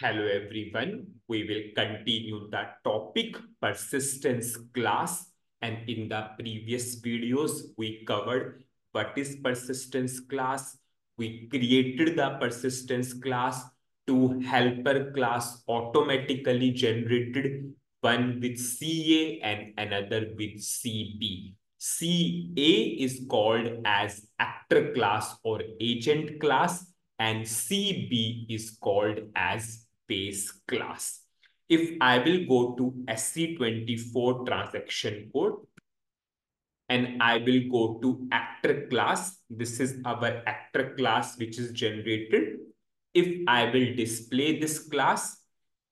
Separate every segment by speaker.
Speaker 1: Hello everyone. We will continue the topic persistence class and in the previous videos we covered what is persistence class. We created the persistence class to helper class automatically generated one with CA and another with CB. CA is called as actor class or agent class and CB is called as base class. If I will go to SE24 transaction code and I will go to actor class, this is our actor class which is generated. If I will display this class,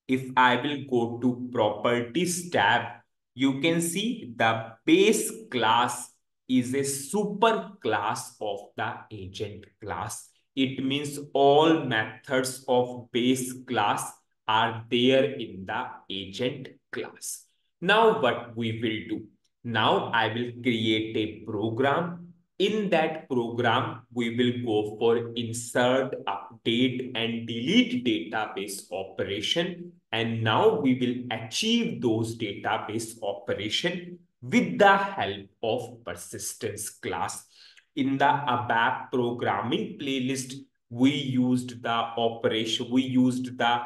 Speaker 1: if I will go to properties tab, you can see the base class is a super class of the agent class it means all methods of base class are there in the agent class. Now what we will do? Now I will create a program. In that program, we will go for insert, update and delete database operation. And now we will achieve those database operation with the help of persistence class in the ABAP programming playlist, we used the operation, we used the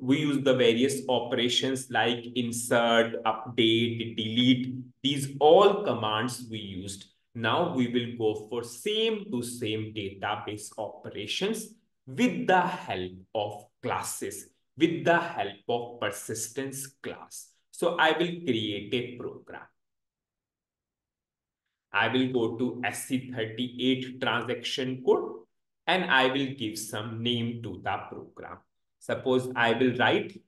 Speaker 1: we use the various operations like insert, update, delete. These all commands we used. Now we will go for same to same database operations with the help of classes, with the help of persistence class. So I will create a program. I will go to SE38 transaction code and I will give some name to the program. Suppose I will write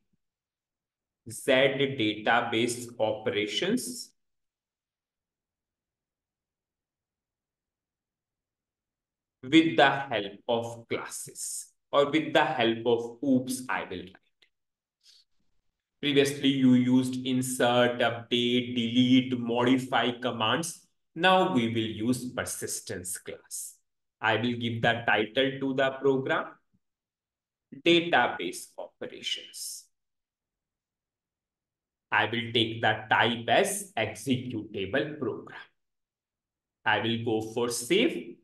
Speaker 1: Z database operations with the help of classes or with the help of oops I will write. Previously, you used insert, update, delete, modify commands now we will use persistence class. I will give the title to the program, database operations. I will take the type as executable program. I will go for save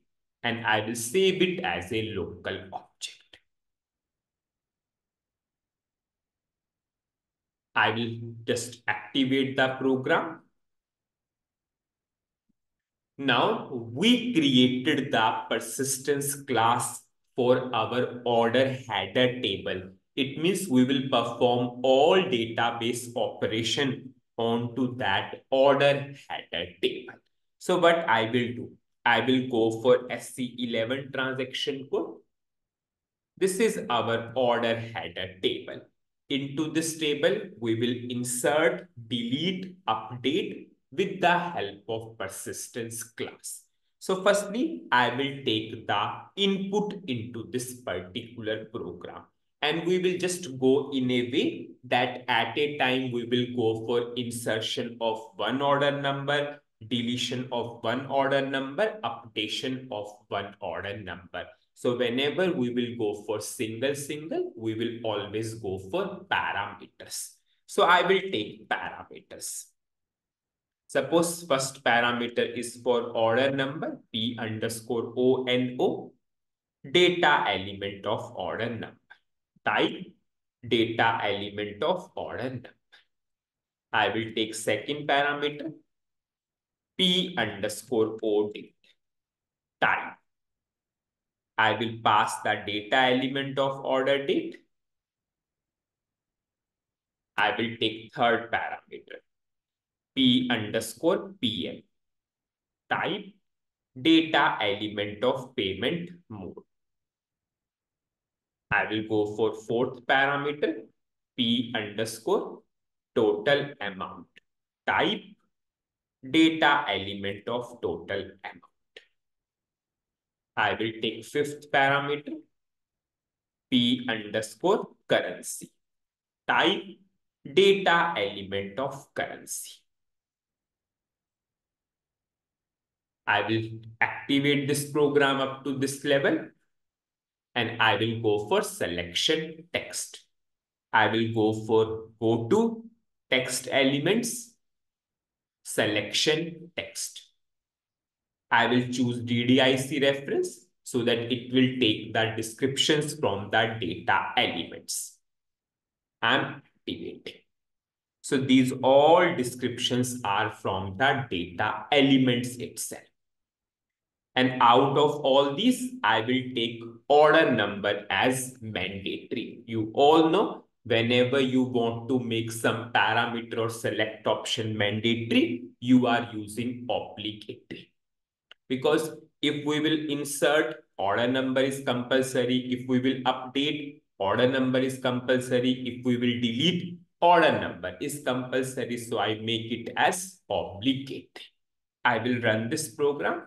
Speaker 1: and I will save it as a local object. I will just activate the program now we created the persistence class for our order header table. It means we will perform all database operation onto that order header table. So what I will do, I will go for SE11 transaction code. This is our order header table. Into this table, we will insert, delete, update, with the help of persistence class. So firstly, I will take the input into this particular program. And we will just go in a way that at a time we will go for insertion of one order number, deletion of one order number, updation of one order number. So whenever we will go for single single, we will always go for parameters. So I will take parameters. Suppose first parameter is for order number P underscore ONO, data element of order number. Type data element of order number. I will take second parameter P underscore O date. Type. I will pass the data element of order date. I will take third parameter P underscore PM. Type data element of payment mode. I will go for fourth parameter P underscore total amount. Type data element of total amount. I will take fifth parameter P underscore currency. Type data element of currency. I will activate this program up to this level and I will go for selection text. I will go for go to text elements, selection text. I will choose DDIC reference so that it will take the descriptions from the data elements. I'm activating. So these all descriptions are from the data elements itself. And out of all these, I will take order number as mandatory. You all know whenever you want to make some parameter or select option mandatory, you are using obligatory. Because if we will insert order number is compulsory, if we will update order number is compulsory, if we will delete order number is compulsory. So I make it as obligatory. I will run this program.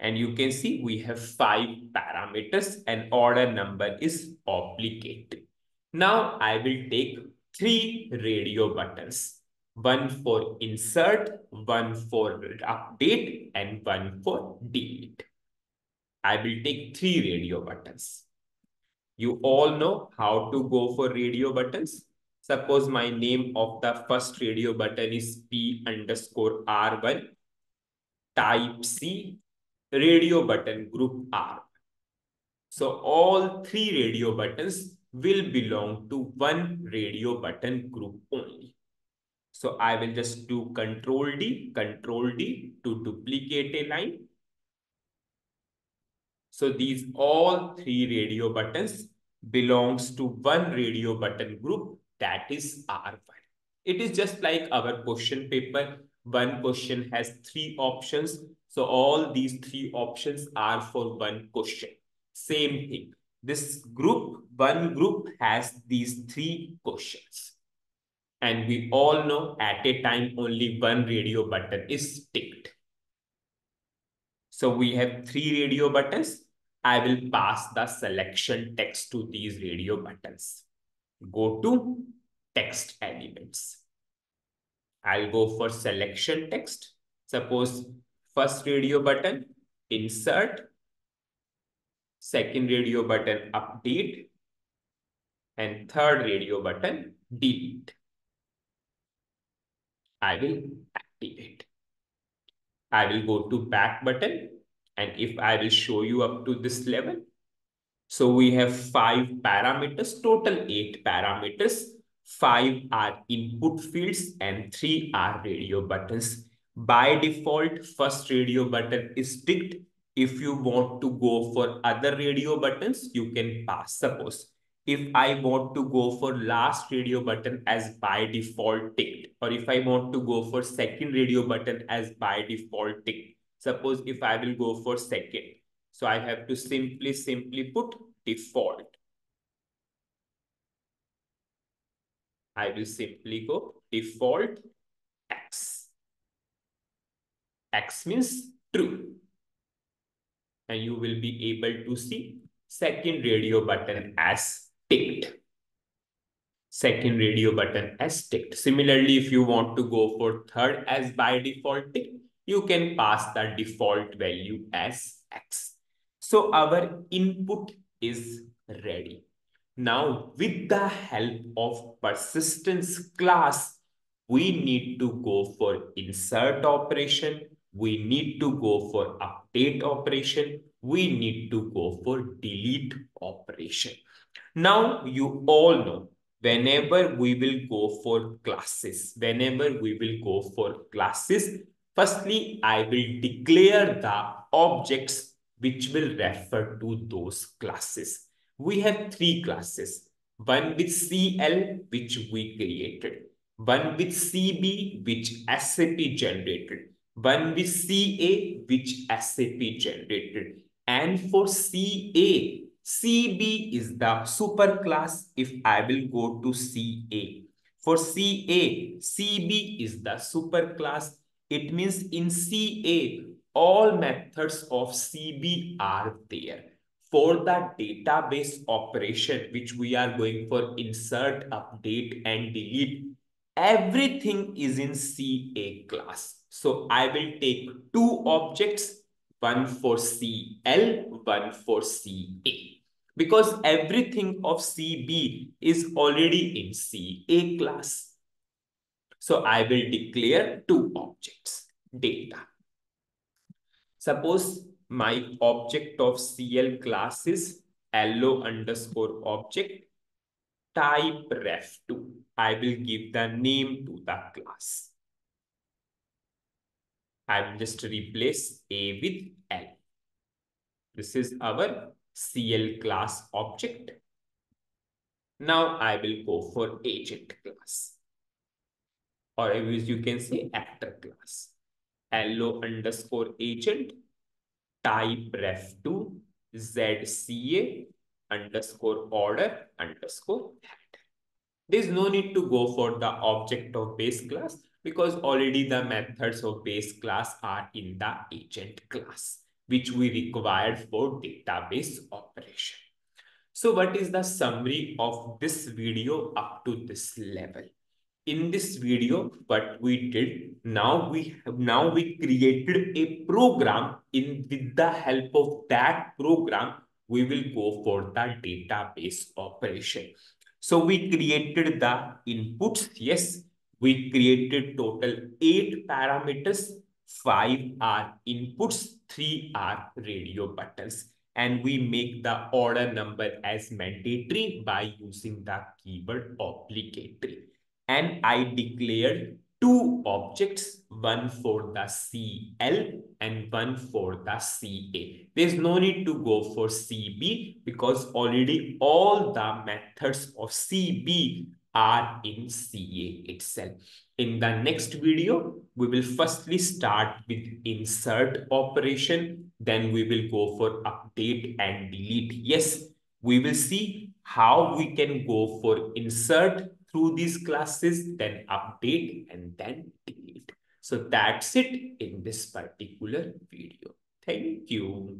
Speaker 1: And you can see we have five parameters and order number is obligatory. Now I will take three radio buttons. One for insert, one for update, and one for delete. I will take three radio buttons. You all know how to go for radio buttons. Suppose my name of the first radio button is P underscore R1, type C, radio button group R. So all three radio buttons will belong to one radio button group only. So I will just do control D, control D to duplicate a line. So these all three radio buttons belongs to one radio button group that is R1. It is just like our question paper. One question has three options. So all these three options are for one question. Same thing this group, one group has these three questions. And we all know at a time only one radio button is ticked. So we have three radio buttons. I will pass the selection text to these radio buttons. Go to text elements. I'll go for selection text. Suppose first radio button, insert second radio button update, and third radio button delete. I will activate. I will go to back button and if I will show you up to this level. So we have five parameters, total eight parameters. Five are input fields and three are radio buttons. By default, first radio button is ticked if you want to go for other radio buttons, you can pass. Suppose if I want to go for last radio button as by default ticked, or if I want to go for second radio button as by default ticked. Suppose if I will go for second. So I have to simply, simply put default. I will simply go default X. X means true and you will be able to see second radio button as ticked. Second radio button as ticked. Similarly, if you want to go for third as by default ticked, you can pass the default value as X. So our input is ready. Now, with the help of persistence class, we need to go for insert operation. We need to go for update operation, we need to go for delete operation. Now, you all know whenever we will go for classes, whenever we will go for classes, firstly, I will declare the objects which will refer to those classes. We have three classes, one with CL, which we created, one with CB, which SAP generated, one with CA, which SAP generated. And for CA, CB is the superclass if I will go to CA. For CA, CB is the superclass. It means in CA, all methods of CB are there. For that database operation, which we are going for insert, update, and delete, everything is in CA class. So I will take two objects, one for CL, one for CA. because everything of CB is already in CA class. So I will declare two objects, data. Suppose my object of CL class is allo underscore object type ref to. I will give the name to the class. I will just replace A with L. This is our CL class object. Now I will go for agent class. Or as you can say actor class. Hello underscore agent type ref to ZCA underscore order underscore head. There's no need to go for the object of base class because already the methods of base class are in the agent class which we required for database operation. So what is the summary of this video up to this level? In this video, what we did, now we have now we created a program in with the help of that program, we will go for the database operation. So we created the inputs. Yes, we created total eight parameters five are inputs, three are radio buttons. And we make the order number as mandatory by using the keyword obligatory. And I declared two objects, one for the CL and one for the CA. There's no need to go for CB because already all the methods of CB are in CA itself. In the next video, we will firstly start with insert operation. Then we will go for update and delete. Yes, we will see how we can go for insert through these classes, then update and then delete. So that's it in this particular video. Thank you.